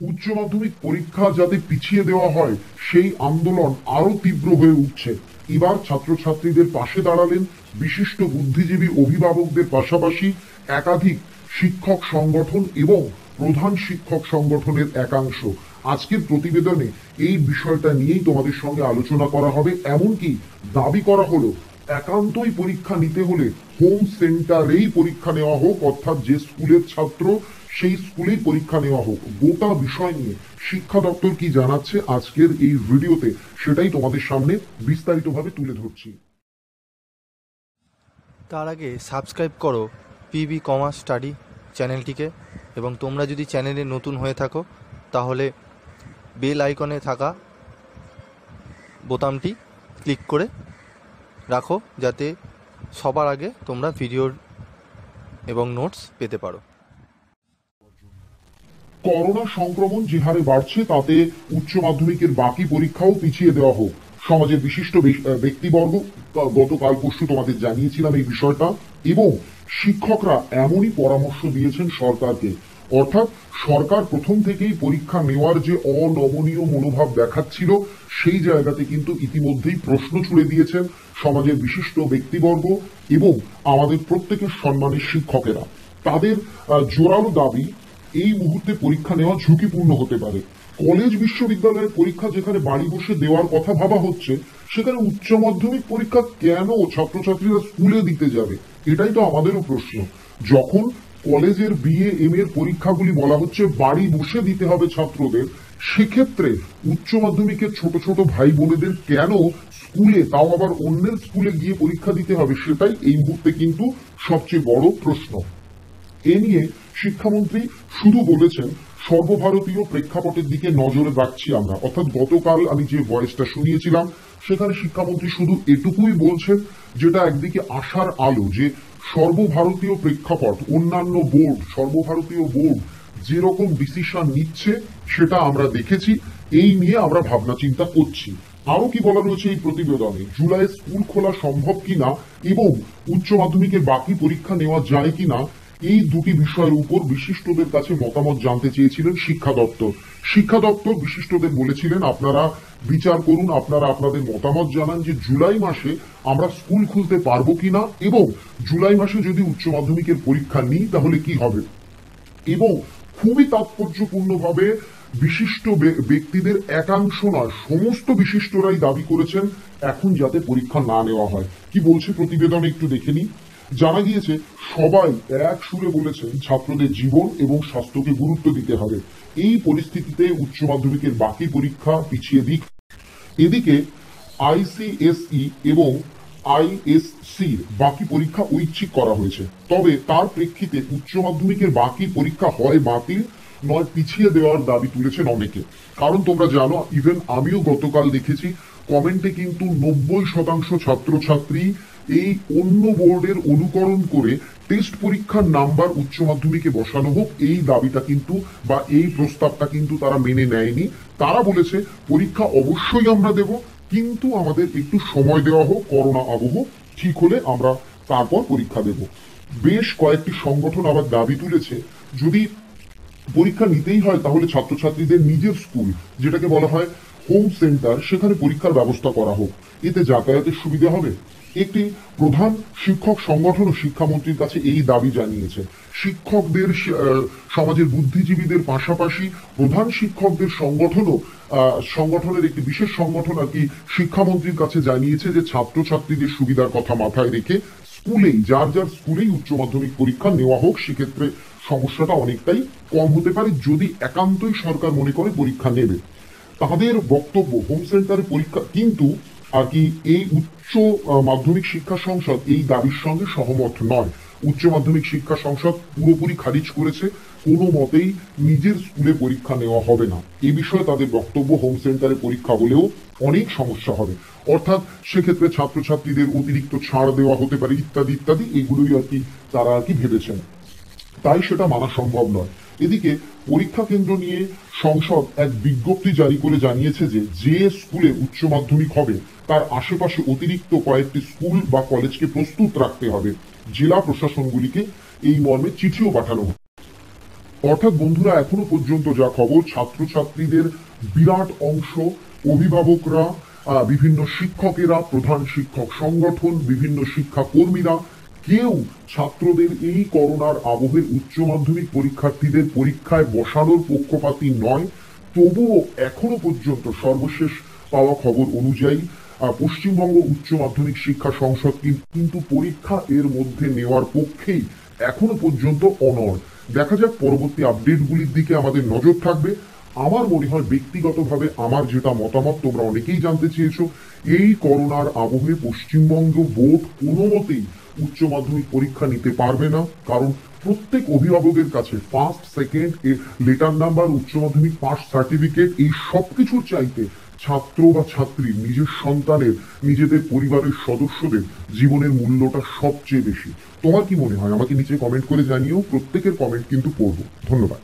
উচ্চ মাধ্যমিক পরীক্ষা যাতে পিছিয়ে দেওয়া হয়, সেই আন্দোলন আরও তীব্র হয়ে উঠছে। এবার ছাত্রছাত্রীদের পাশে দাঁড়ালেন বিশিষ্ট বুদ্ধিজীবী অভিভাবকদের পাশাপাশি একাধিক শিক্ষক সংগঠন এবং প্রধান শিক্ষক সংগঠনের একাংশ। আজকের প্রতিবেদনে এই বিষয়টা নিয়েই তোমাদের সঙ্গে আলোচনা করা হবে। এমনকি দাবি করা হলো একান্তই পরীক্ষা নিতে হলে হোম সেন্টারেই পরীক্ষা নেওয়া হোক, অর্থাৎ যে স্কুলের ছাত্র সেই স্কুলেই পরীক্ষা নেওয়া হোক। গোটা বিষয় নিয়ে শিক্ষা দপ্তর কি জানাচ্ছে আজকের এই ভিডিওতে, সেটাই তোমাদের সামনে বিস্তারিতভাবে তুলে ধরছি। তার আগে সাবস্ক্রাইব করো পিবি কমার্স স্টাডি চ্যানেলটিকে এবং তোমরা যদি চ্যানেলে নতুন হয়ে থাকো, তাহলে বেল আইকনে থাকা বোতামটি ক্লিক করে রাখো যাতে সবার আগে তোমরা ভিডিওর এবং নোটস পেতে পারো। করোনা সংক্রমণ যে হারে বাড়ছে, তাতে উচ্চ মাধ্যমিকের বাকি পরীক্ষাও পিছিয়ে দেওয়া হোক। সমাজের বিশিষ্ট ব্যক্তিবর্গ গতকাল পরশু তোমাদের জানিয়েছিলাম এই বিষয়টা, এবং শিক্ষকরা এমনই পরামর্শ দিয়েছেন সরকারকে। অর্থাৎ সরকার প্রথম থেকেই পরীক্ষা নেওয়ার যে অনমনীয় মনোভাব দেখাচ্ছিল, সেই জায়গাতে কিন্তু ইতিমধ্যেই প্রশ্ন ছুড়ে দিয়েছেন সমাজের বিশিষ্ট ব্যক্তিবর্গ এবং আমাদের প্রত্যেকের সম্মানের শিক্ষকেরা। তাদের জোরালো দাবি, এই মুহূর্তে পরীক্ষা নেওয়া ঝুঁকিপূর্ণ হতে পারে। কলেজ বিশ্ববিদ্যালয়ের পরীক্ষা যেখানে বাড়ি বসে দেওয়ার কথা ভাবা হচ্ছে, সেখানে উচ্চ মাধ্যমিক পরীক্ষা কেন ছাত্রছাত্রীরা স্কুলে দিতে যাবে? এটাই তো আমাদেরও প্রশ্ন। যখন কলেজের বিএ এম এর পরীক্ষাগুলি বলা হচ্ছে বাড়ি বসে দিতে হবে ছাত্রদের। সেক্ষেত্রে উচ্চ মাধ্যমিকের ছোট ছোট ভাই বোনেদের কেন স্কুলে, তাও আবার অন্যের স্কুলে গিয়ে পরীক্ষা দিতে হবে সেটাই এই মুহূর্তে কিন্তু সবচেয়ে বড় প্রশ্ন। এ নিয়ে শিক্ষামন্ত্রী শুধু বলেছেন, সর্বভারতীয় প্রেক্ষাপটের দিকে নজর রাখছি আমরা। অর্থাৎ গতকাল আমি যে ভয়েসটা শুনিয়েছিলাম, সেখানে শিক্ষামন্ত্রী শুধু এটুকুই বলছেন, যেটা একদিকে আশার আলো, যে সর্বভারতীয় প্রেক্ষাপট, অন্যান্য বোর্ড, সর্বভারতীয় বোর্ড যেরকম ডিসিশন নিচ্ছে, সেটা আমরা দেখেছি। এই নিয়ে আমরা ভাবনা চিন্তা করছি। আরও কি বলা রয়েছে এই প্রতিবেদনে? জুলাই স্কুল খোলা সম্ভব কিনা এবং উচ্চ মাধ্যমিকের বাকি পরীক্ষা নেওয়া যায় কিনা এই দুটি বিষয়ের উপর বিশিষ্টদের কাছে মতামত জানতে চেয়েছিলেন শিক্ষা দপ্তর। শিক্ষা দপ্তর বিশিষ্টদের বলেছিলেন, আপনারা বিচার করুন, আপনারা আপনাদের মতামত জানান যে জুলাই মাসে আমরা স্কুল খুলতে পারব কিনা এবং জুলাই মাসে যদি উচ্চ মাধ্যমিকের পরীক্ষা নিই তাহলে কি হবে? এবং খুবই তাৎপর্যপূর্ণভাবে বিশিষ্ট ব্যক্তিদের একাংশ নয়, সমস্ত বিশিষ্টরাই দাবি করেছেন, এখন যাতে পরীক্ষা না নেওয়া হয়। কি বলছে প্রতিবেদন একটু দেখে নিই। জানা গিয়েছে, সবাই এক সুরে বলেছেন ছাত্রদের জীবন এবং স্বাস্থ্যকে গুরুত্ব দিতে হবে। এই পরিস্থিতিতে উচ্চ মাধ্যমিকের বাকি পরীক্ষা পিছিয়ে দিক। এদিকে আইসিএসই এবং আইএসসির বাকি পরীক্ষা ঐচ্ছিক করা হয়েছে। তবে তার প্রেক্ষিতে উচ্চ মাধ্যমিকের বাকি পরীক্ষা হয় বাতিল, নয় পিছিয়ে দেওয়ার দাবি তুলেছেন অনেকে। কারণ তোমরা জানো ইভেন আমিও গতকাল দেখেছি, কমেন্টে কিন্তু নব্বই শতাংশ ছাত্রছাত্রী এই অন্য বোর্ডের অনুকরণ করে টেস্ট পরীক্ষার নাম্বার উচ্চ মাধ্যমিকে বসানো হোক, এই দাবিটা কিন্তু বা এই প্রস্তাবটা কিন্তু তারা মেনে নেয়নি। তারা বলেছে, পরীক্ষা অবশ্যই আমরা দেব, কিন্তু আমাদের একটু সময় দেওয়া হোক, করোনা আবহ, ঠিক হলে আমরা তারপর পরীক্ষা দেব। বেশ কয়েকটি সংগঠন আবার দাবি তুলেছে, যদি পরীক্ষা নিতেই হয় তাহলে ছাত্রছাত্রীদের নিজের স্কুল, যেটাকে বলা হয় হোম সেন্টার, সেখানে পরীক্ষার ব্যবস্থা করা হোক। এতে যাতায়াতের সুবিধা হবে? একটি প্রধান শিক্ষক সংগঠন ও শিক্ষামন্ত্রীর কাছে এই দাবি জানিয়েছে। শিক্ষকদের সমাজের বুদ্ধিজীবীদের পাশাপাশি প্রধান শিক্ষকদের সংগঠনও সংগঠনের একটি বিশেষ সংগঠন আর কি শিক্ষামন্ত্রীর কাছে জানিয়েছে যে ছাত্রছাত্রীদের সুবিধার কথা মাথায় রেখে স্কুলেই, যার যার স্কুলেই উচ্চ মাধ্যমিক পরীক্ষা নেওয়া হোক, সেক্ষেত্রে সমস্যাটা অনেকটাই কম হতে পারে যদি একান্তই সরকার মনে করে পরীক্ষা নেবে। তাদের বক্তব্য, হোম সেন্টারে পরীক্ষা, কিন্তু আর কি এই উচ্চ মাধ্যমিক শিক্ষা সংসদ এই দাবির সঙ্গে সহমত নয়। উচ্চ মাধ্যমিক শিক্ষা সংসদ পুরোপুরি খারিজ করেছে, কোনো মতেই নিজের স্কুলে পরীক্ষা নেওয়া হবে না। এ বিষয়ে তাদের বক্তব্য হোম সেন্টারে পরীক্ষা হলেও অনেক সমস্যা হবে। অর্থাৎ সেক্ষেত্রে ছাত্রছাত্রীদের অতিরিক্ত ছাড় দেওয়া হতে পারে, ইত্যাদি ইত্যাদি, এগুলোই আর কি তারা আর কি ভেবেছেন। তাই সেটা মানা সম্ভব নয়। এদিকে পরীক্ষা কেন্দ্র নিয়ে সংসদ এক বিজ্ঞপ্তি জারি করে জানিয়েছে যে যে স্কুলে উচ্চ মাধ্যমিক হবে, তার আশেপাশে অতিরিক্ত কয়েকটি স্কুল বা কলেজকে প্রস্তুত রাখতে হবে। জেলা প্রশাসনগুলিকে এই মর্মে চিঠিও পাঠানো অর্থাৎ বন্ধুরা, এখনও পর্যন্ত যা খবর, ছাত্রছাত্রীদের বিরাট অংশ, অভিভাবকরা বিভিন্ন শিক্ষকেরা, প্রধান শিক্ষক সংগঠন, বিভিন্ন শিক্ষা কর্মীরা কেউ ছাত্রদের এই করোনার আবহে উচ্চ মাধ্যমিক পরীক্ষার্থীদের পরীক্ষায় বসানোর পক্ষপাতী নয়, তবুও এখনও পর্যন্ত সর্বশেষ পাওয়া খবর অনুযায়ী পশ্চিমবঙ্গ উচ্চ মাধ্যমিক শিক্ষা সংসদ কিন্তু পরীক্ষা এর মধ্যে নেওয়ার পক্ষেই এখনও পর্যন্ত অনড়। দেখা যাক পরবর্তী আপডেটগুলির দিকে আমাদের নজর থাকবে। আমার মনে হয় ব্যক্তিগতভাবে আমার যেটা মতামত তোমরা অনেকেই জানতে চেয়েছো, এই করোনার আবহে পশ্চিমবঙ্গ বোর্ড কোনো মতেই উচ্চ মাধ্যমিক পরীক্ষা নিতে পারবে না, কারণ প্রত্যেক অভিভাবকের কাছে ফার্স্ট সেকেন্ড লেটার নাম্বার উচ্চ মাধ্যমিক পাস সার্টিফিকেট এই সব কিছুর চাইতে ছাত্র বা ছাত্রী, নিজের সন্তানের, নিজেদের পরিবারের সদস্যদের জীবনের মূল্যটা সবচেয়ে বেশি। তোমার কি মনে হয়? আমাকে নিচে কমেন্ট করে জানিও, প্রত্যেকের কমেন্ট কিন্তু পড়ব। ধন্যবাদ।